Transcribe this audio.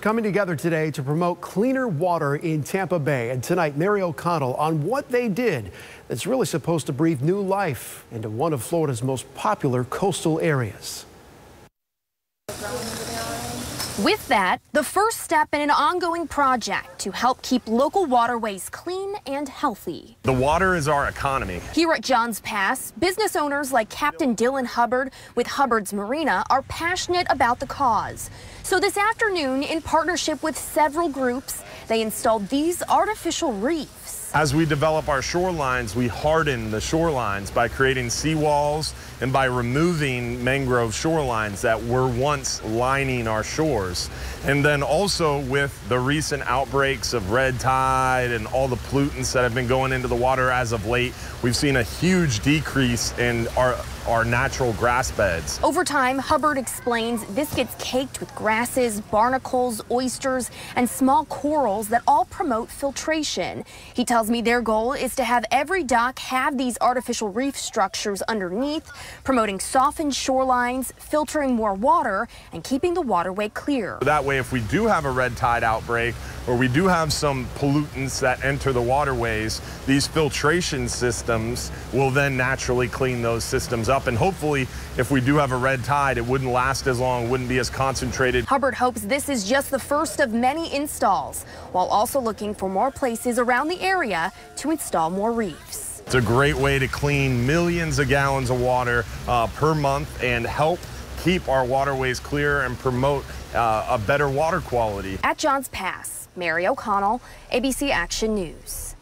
coming together today to promote cleaner water in Tampa Bay. And tonight, Mary O'Connell on what they did that's really supposed to breathe new life into one of Florida's most popular coastal areas. With that, the first step in an ongoing project to help keep local waterways clean and healthy. The water is our economy. Here at Johns Pass, business owners like Captain Dylan Hubbard with Hubbard's Marina are passionate about the cause. So this afternoon, in partnership with several groups, they installed these artificial reefs. As we develop our shorelines, we harden the shorelines by creating seawalls and by removing mangrove shorelines that were once lining our shores. And then also with the recent outbreaks of red tide and all the pollutants that have been going into the water as of late, we've seen a huge decrease in our our natural grass beds. Over time, Hubbard explains this gets caked with grasses, barnacles, oysters, and small corals that all promote filtration. He tells me their goal is to have every dock have these artificial reef structures underneath, promoting softened shorelines, filtering more water, and keeping the waterway clear. That way, if we do have a red tide outbreak or we do have some pollutants that enter the waterways, these filtration systems will then naturally clean those systems up. And hopefully, if we do have a red tide, it wouldn't last as long, wouldn't be as concentrated. Hubbard hopes this is just the first of many installs, while also looking for more places around the area to install more reefs. It's a great way to clean millions of gallons of water uh, per month and help keep our waterways clear and promote uh, a better water quality. At Johns Pass, Mary O'Connell, ABC Action News.